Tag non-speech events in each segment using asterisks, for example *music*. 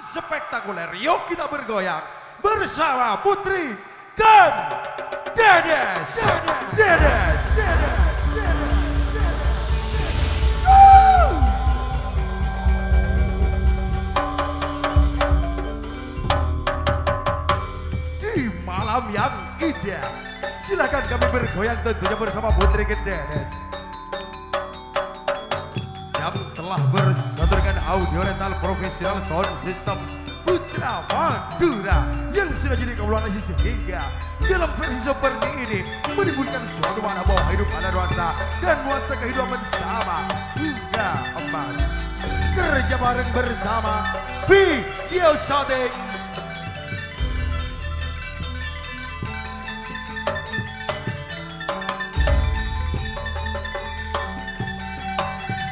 spektakuler. Yuk kita bergoyang bersama Putri Kan Dedes. Dedes. Di malam yang indah, silakan kami bergoyang tentunya bersama Putri Dedes yang telah bersatu audio rental profesional sound system Putra Madura yang sudah jadi keuluan sehingga dalam versi seperti ini menimbulkan suatu makna bahwa hidup ada nuansa dan nuansa kehidupan bersama hingga emas. Kerja bareng bersama Video Shooting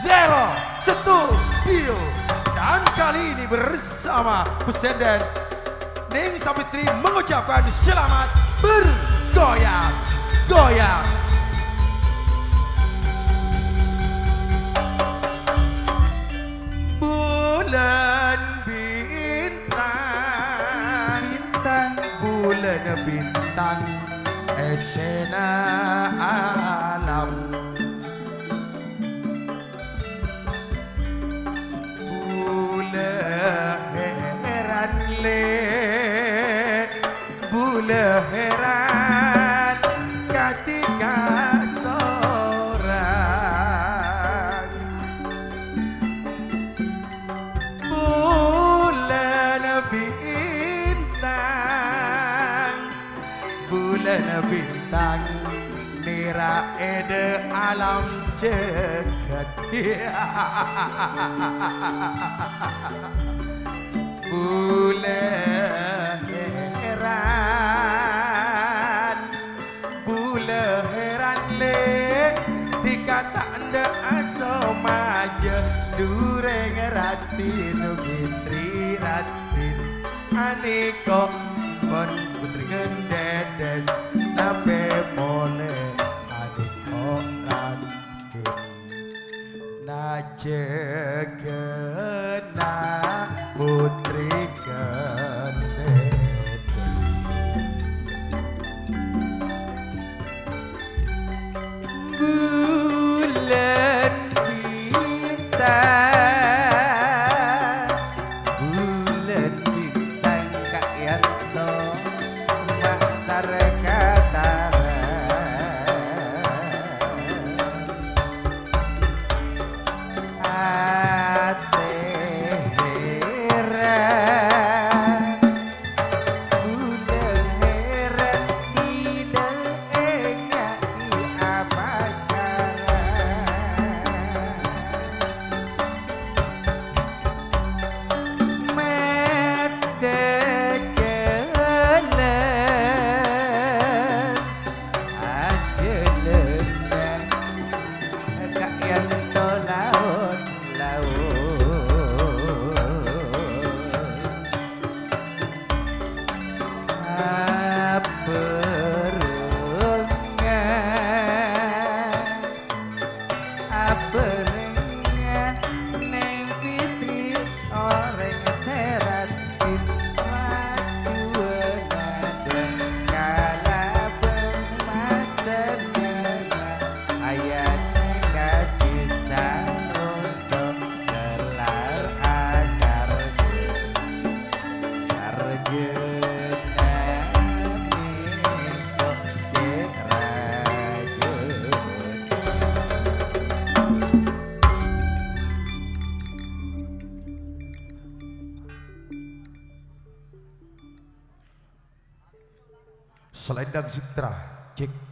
Zero dan kali ini bersama Pesenden Ning Sabitri mengucapkan selamat bergoyang. Goyang. Bulan bintang. Bintang bulan bintang. Esena de alam jagat Buleheran Buleheran le Tika tak de aso maje Dure ratin nungitri ratin aneka pon putri gendedes nabe pon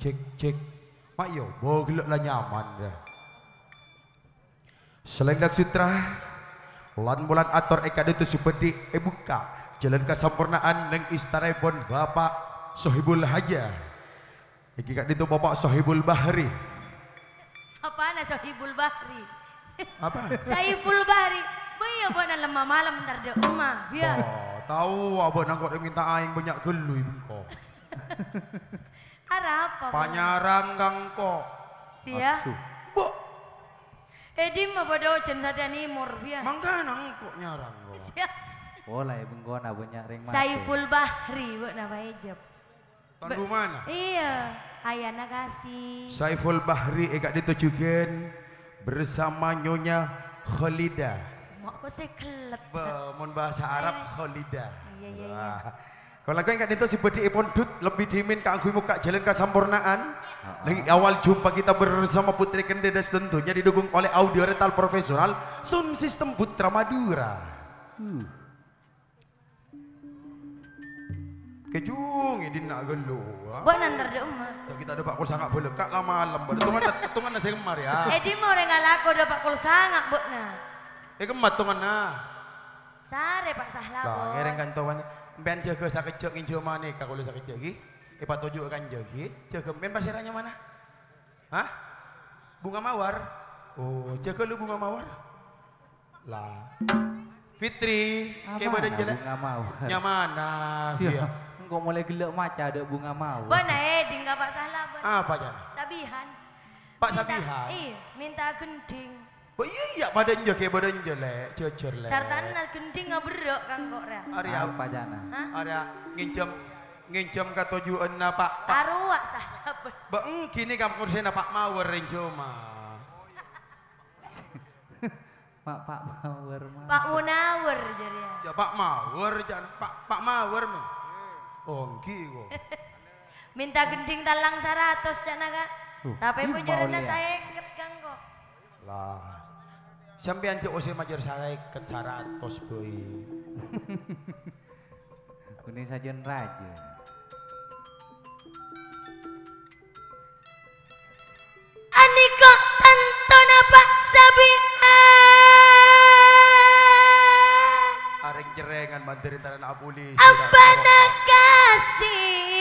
cek cek. Pak yo, boglok lah nyaman dah. Selendang Citra, lan bulan ator eka itu si pedi e buka jalan kesempurnaan neng istana pun Bapak Sohibul Haja. Iki kak itu Bapak Sohibul Bahri. Apa na Sohibul Bahri? Apa? *laughs* Saiful Bahri. Bayo ba na lemah malam ntar de umah. Biar. Oh, tahu abang nangkot dia minta aing banyak gelui bengko. *laughs* Ara apa? Panyarang kang kok. Sia. Aduh. Bo, Edi mah bodo cen satya nimur biar. mangga nang kok nyarang kok. Sia. Oh lah ya benggona banyak ring mati. Saiful Bahri bu nama ejep. Tandu mana? Iya, ayana kasih. Saiful Bahri eka ditujukan bersama Nyonya Khalida. Mak kok saya kelep. Mon bahasa Arab Khalida. Iya, iya, iya. Kalau kau ingat itu si bedi ipon dut lebih dimin kak muka jalan kesempurnaan. Lagi awal jumpa kita bersama Putri Kendedes tentunya didukung oleh audio rental profesional Sound System Putra Madura. Kejung ini nak gelu. Bu nanti deh emak. Ya, kita ada pak kul sangat boleh kak lama malam. Tungan tungan nasi kemar ya. Eh di mau orang laku dapat kul sangat bu nah. Eh kemat tungan nah. Sare pak sahlah. Lah ngereng kantoran. Ben jaga sakejek injo mana kak kalau sakejek gi. Pak tujuh kan jagi. Jaga ben pasiranya mana? Hah? Bunga mawar. Oh, jaga lu bunga mawar. Lah. Fitri, kayak badan jalan. Bunga mawar. Nyamana Siapa? dia. Engkau mulai gelak maca ada bunga mawar. Bu nah eh di nggak pak sahlah bu. Apa jan? Sabihan. Pak Minta- Sabihan. Iya, minta gending. Oh iya iya badan jo kayak badan jelek, jujur lek. Sartana gending nggak berok kan kok ra. Arya Apa jana? Arya ngincam ngincam katujuan na *laughs* pak pak Arwah sahlah bu. Bang, kini kamu kursi na Pak Mawar yang cuma. Mak Pak Mawar mah. Pak Munawar jadi ya. Ya Pak Mawar jangan Pak Pak Mawar men. Oh, ngi kok. *laughs* Minta gending talang saratus dan naga. Uh, Tapi mau lihat. saya ket kan kok. Lah. Sampean cek usih majer sarai ke saratos boy. *laughs* Kuning sajian raja. Aniko tanto napa sabihan. Areng jerengan banterin taran apuli. Abana kasih.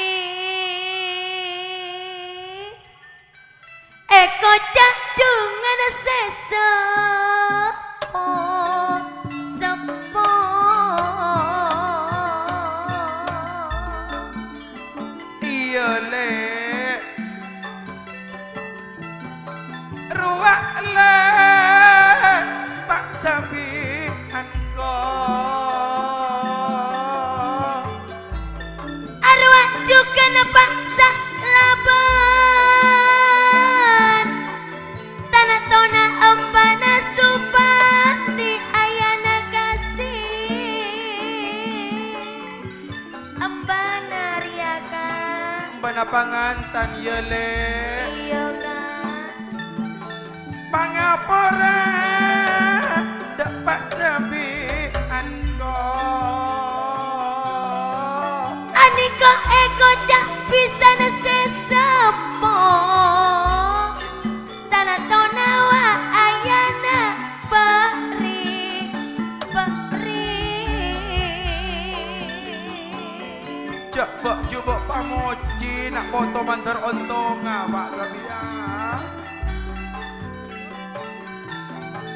jubok jubok pamoci nak foto mandor ontong awak gabia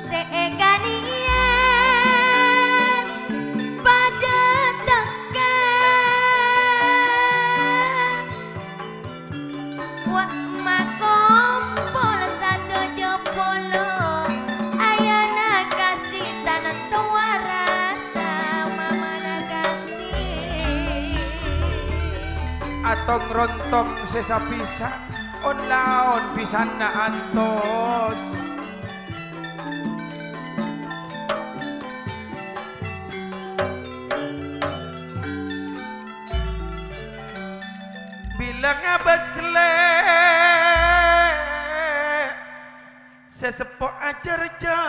Se Atong rontong sesa pisa on laon pisan na antos. Bilang abasle Sesepo ajar jajar.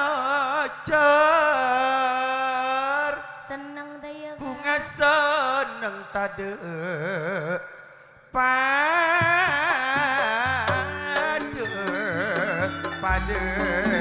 Senang daya bunga seneng tade pada pada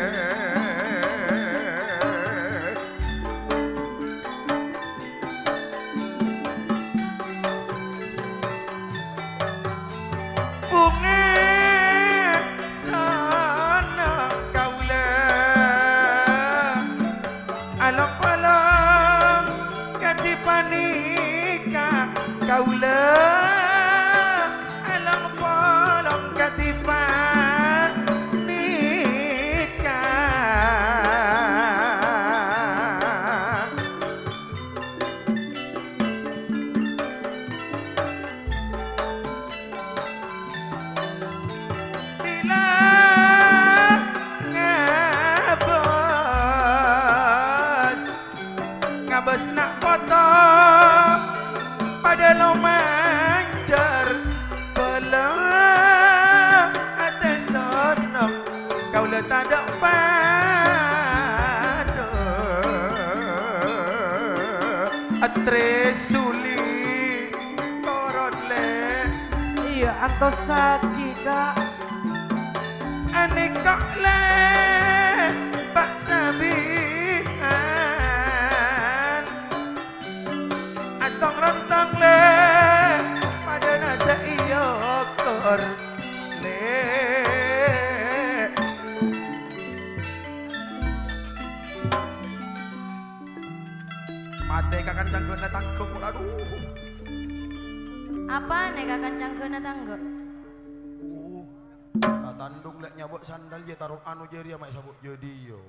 sandal je taruh anu je dia mak sabuk jadi yo.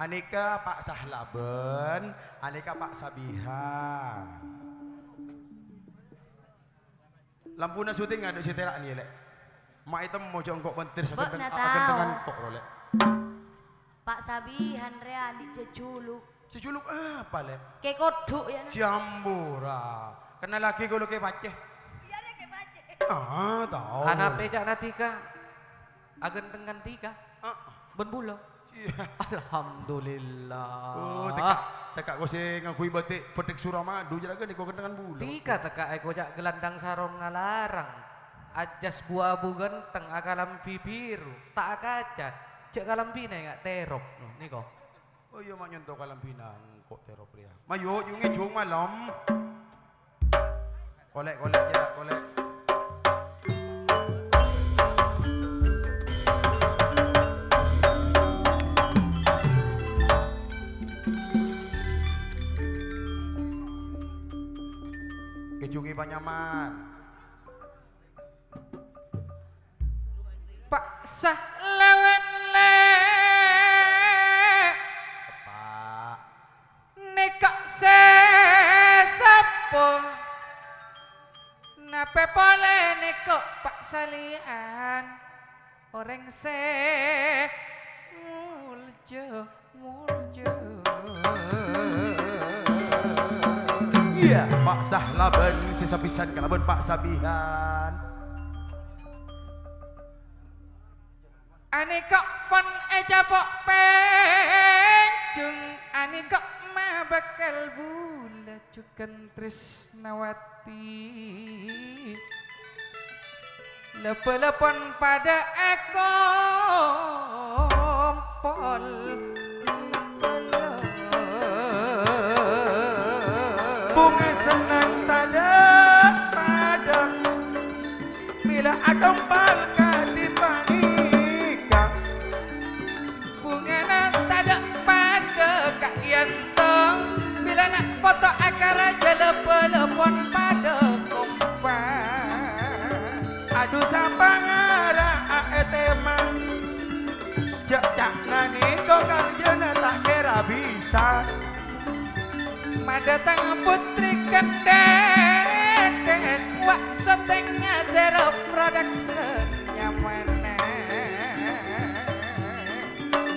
Aneka Pak Sahlaben, aneka Pak Sabiha. Lampuna syuting ada si terak ni lek. Mak itu mau jongkok akan tahu. dengan kok lek. Pak Sabi Andre adik jeculuk. Seculuk apa lek? Kayak kodok ya. Jambura. Kena lagi kalau ke paceh. Iya deh kayak baca. Ah, tahu. Anak pejak natika. Agen dengan tiga. Ah, Ben cia. Alhamdulillah. Oh, tekak tekak kau sing ngakui batik petik suramadu je laga ni kau kena dengan bulan. Tika teka eko jak gelandang sarong ngalarang. Ajas buah abu genteng akalampi biru. Tak akaca. Cek kalampi na nga terop. No, niko. Oh iya mak nyentuh kalam pinang kok tero pria. Mayo yung ngejong malam. Kolek kolek tak kolek. Kejungi Panyaman. Pak sah Nekak se sapo. Nape pole nekok Pak Salian. Orang se muljo muljo. Iya, Pak Sahlaban sisa pisan kalaban Pak Sabihan. Ani kok pon eja pok bakal bula cukan Trisnawati. Lepe-lepon pada eko pol Bunga senang pada. Bila akan lepe-lepon pada kompak Aduh sapa ngara aetema Jak jak nani kau karjana tak kira bisa? Madatang putri kendedes Wak setengah zero production Nyamana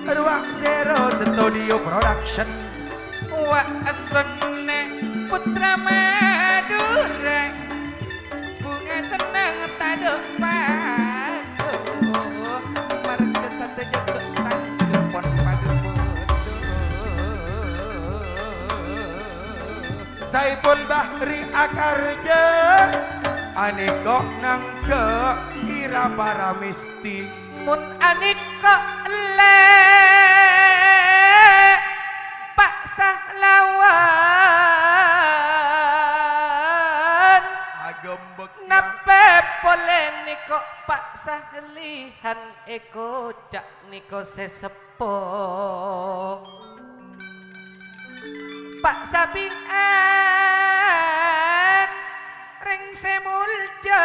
Ruang Zero Studio Production Wak sene putra madura bunga seneng taduk Saipul bahri akarja aneka nang ke kira para misti Mun aneka le pak sahlihan eko cak niko sesepo. Pak sabian ring semulja.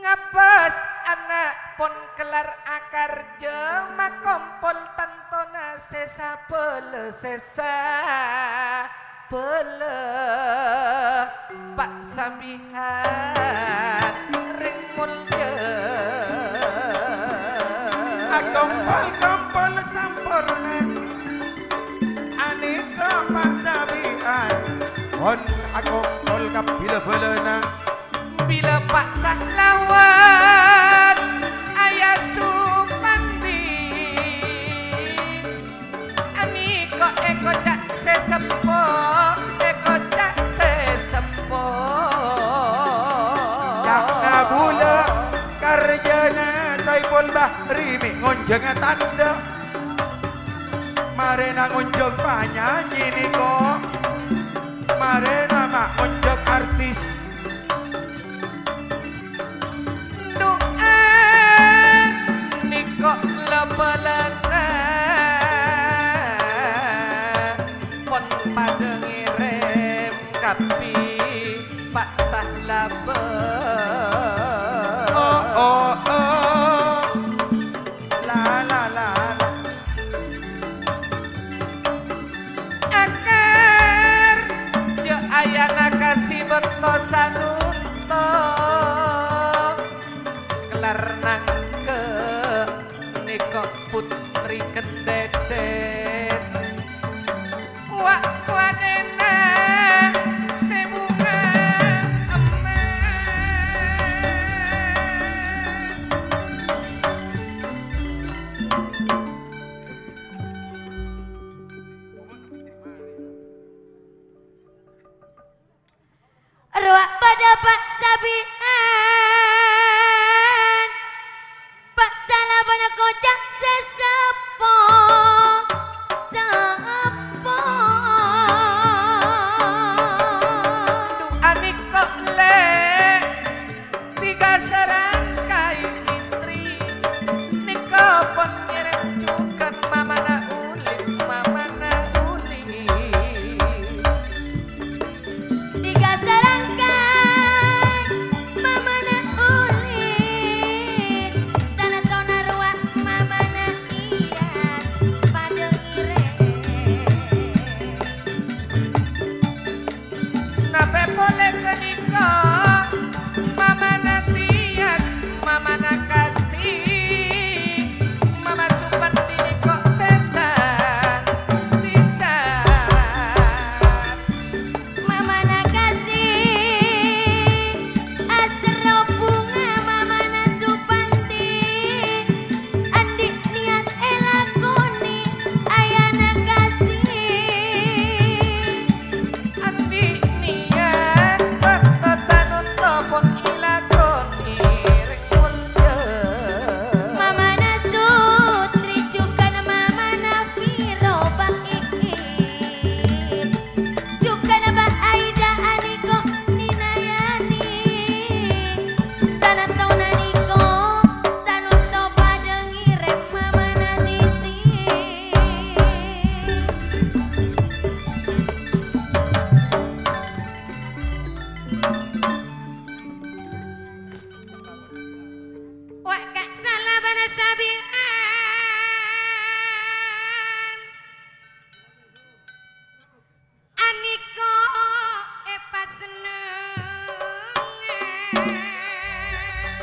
Ngabas anak pon kelar akar jema kompol tantona sesa bele bele pak sambihan ring mulya. Akompal kompon sampurna. Aneka pak sambihan. Mon akompal kapile belena. Bila pak sahlawan ayah sumandi aneka eko cak Saiful Bahri mi ngonjeng tanda Mare na ngonjeng panyanyi niko Mare nama ngonjeng artis. Doa niko lebelana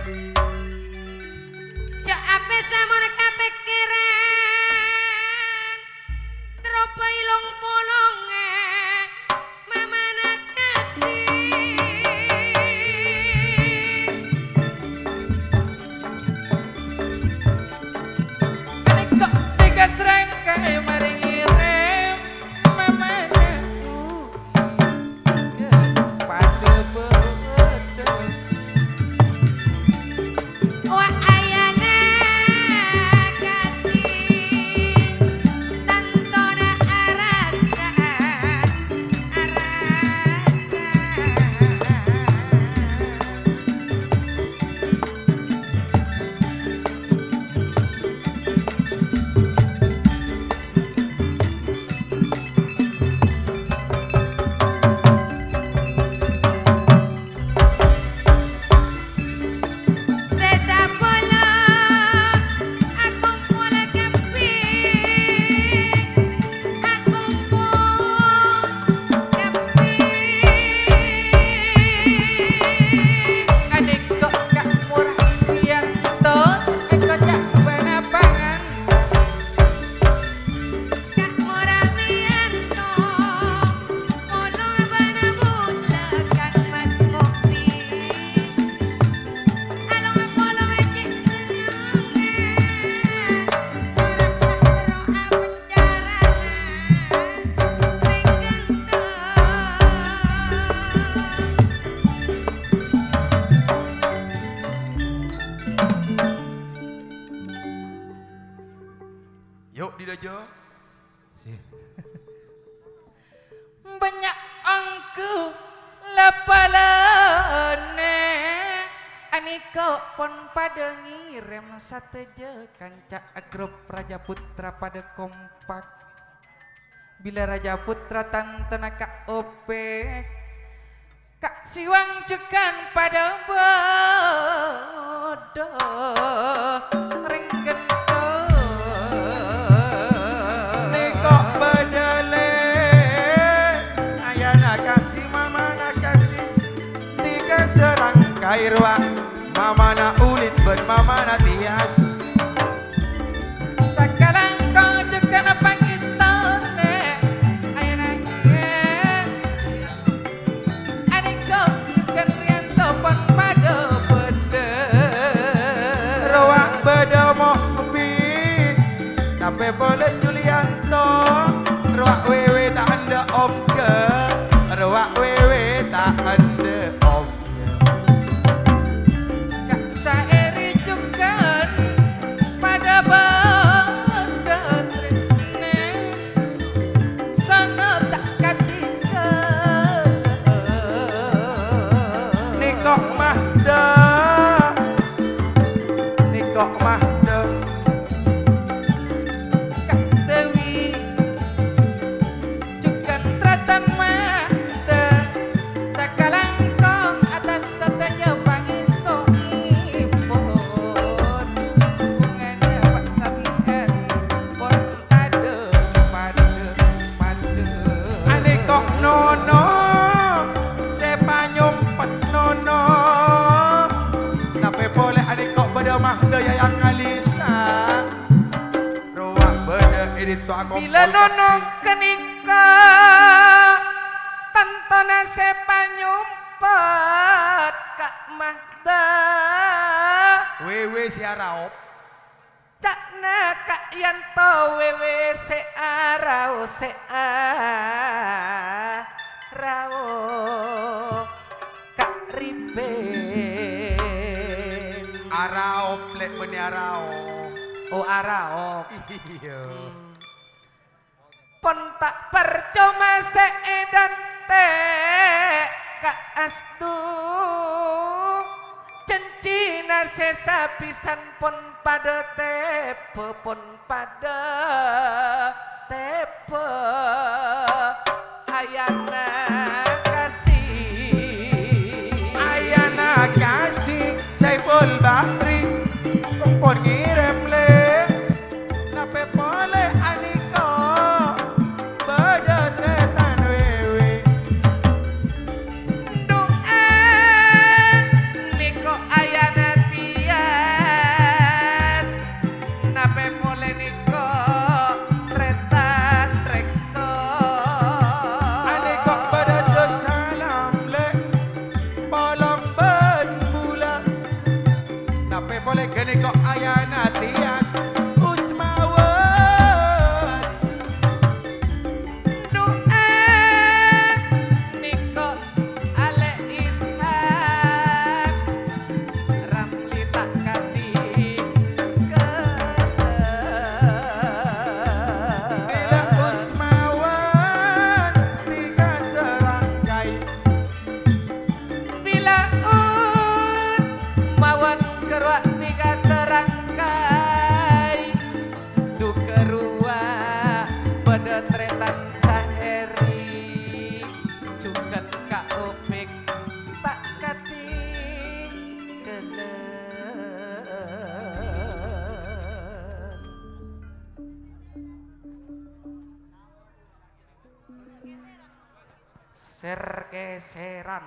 you sateja kanca agrop Raja Putra pada kompak Bila Raja Putra tantana kak opek Kak siwang cekan pada bodoh. Ringgen Kairwa mamana but mama not the ass. Kan pun pada tepe pun pada tepe. Ayana kasih. Ayana kasih Saiful pun bakri pergi geseran.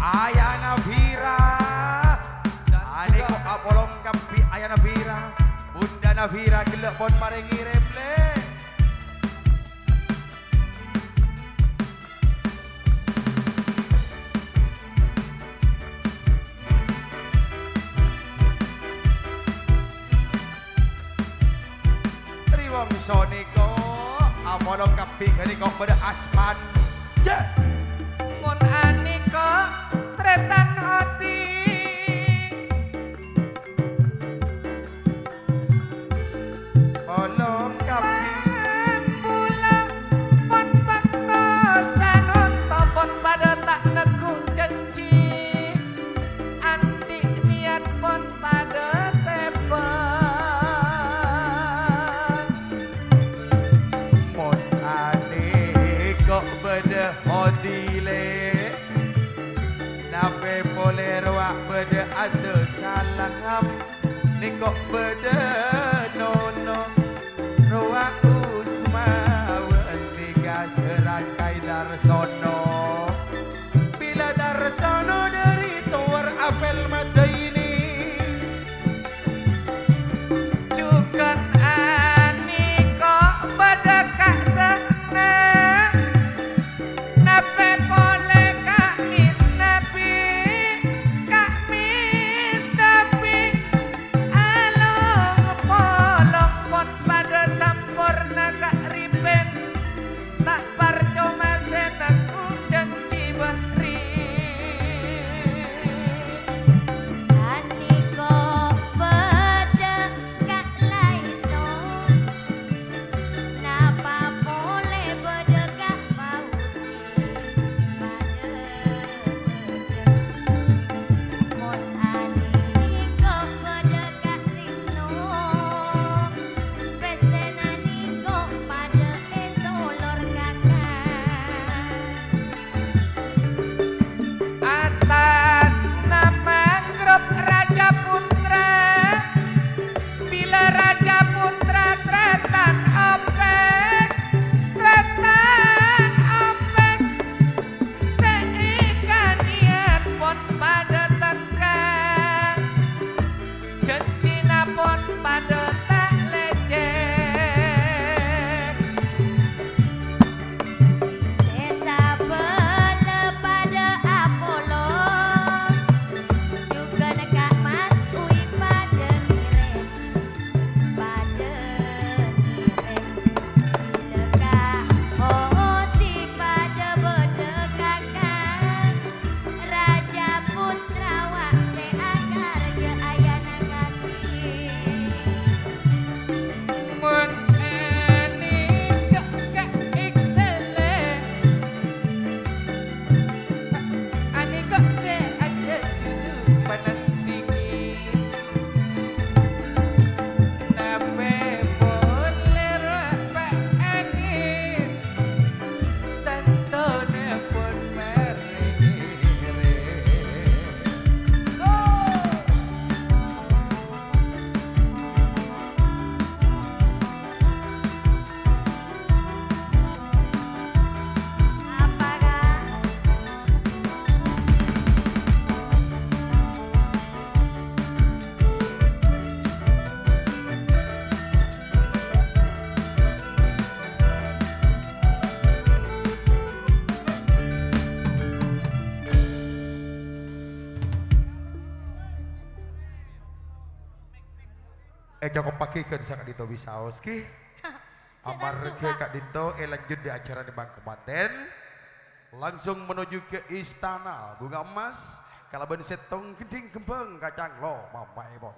Ayana Vira, adikku Apolong Kampi Ayana Vira, Bunda Navira gelek bon maring got day. Dako pakaikan sangat dito wisaos ki. *laughs* Amar ke Kak dito eh lanjut di acara di Bang Kemanten. Langsung menuju ke Istana Bunga Emas. Kalaban setong geding kembang kacang lo mama ebon.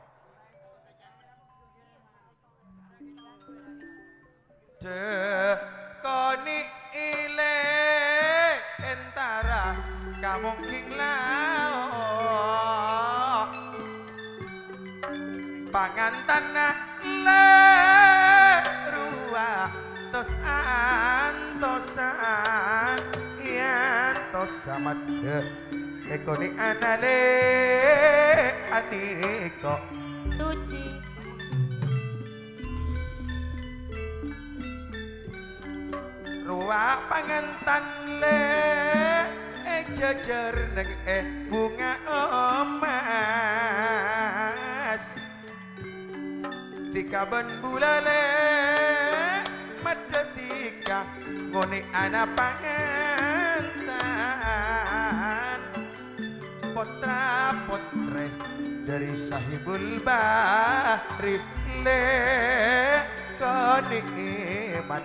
Deh. samad ya. Eko ni anale aniko Suci. Ruak pengentan le Eh jajar neng eh bunga emas. Tika ben bulale tika Ngone anak pangen putra putri dari sahibul bahri. Le kau nikmat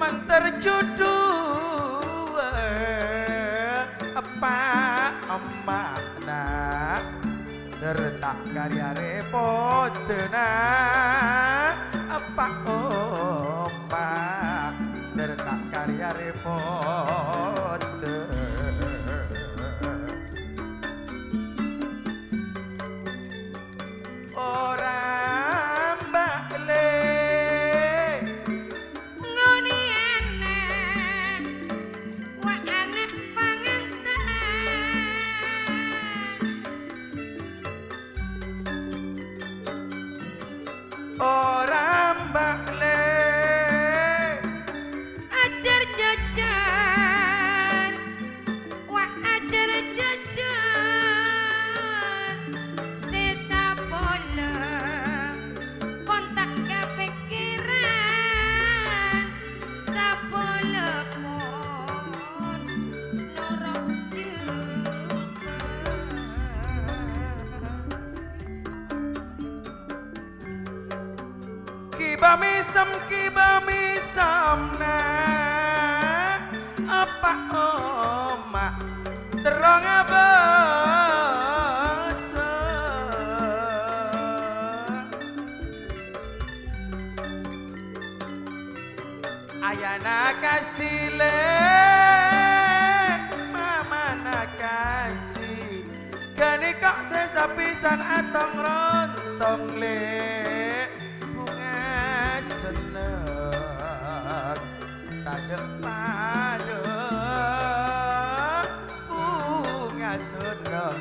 mantar jodoh apa makna tertak karya repot tenang apa opa tertak karya repot kibamisam kibamisam na apa oma? Terong abasa Ayana kasih le, mama kasih. Kini kok saya atong atau rontong le. Bunga sudah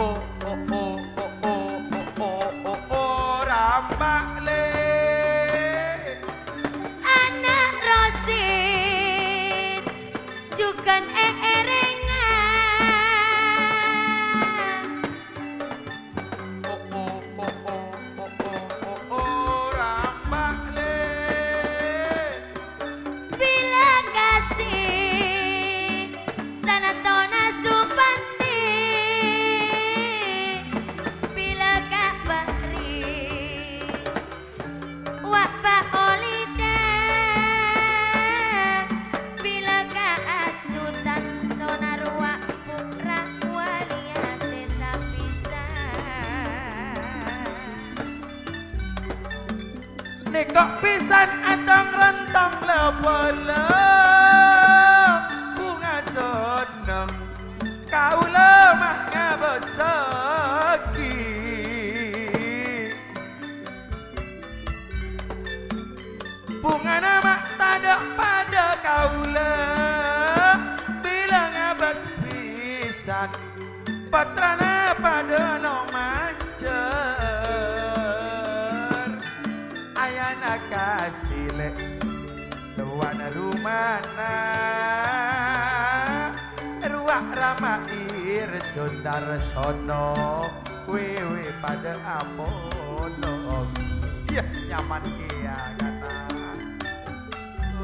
어. Tada pada kaula Bila ngabas pisan. Patrana pada no mancer. Ayana kasile Tuan rumana Ruak rama ir sundar sono Wewe pada apono Ya nyaman kia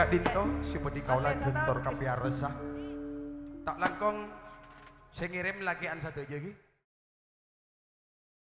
eh kak Dinto, si pedi kaulan gentor kapiar resah. Tak langkong, saya ngirim lagi an satu aja ki.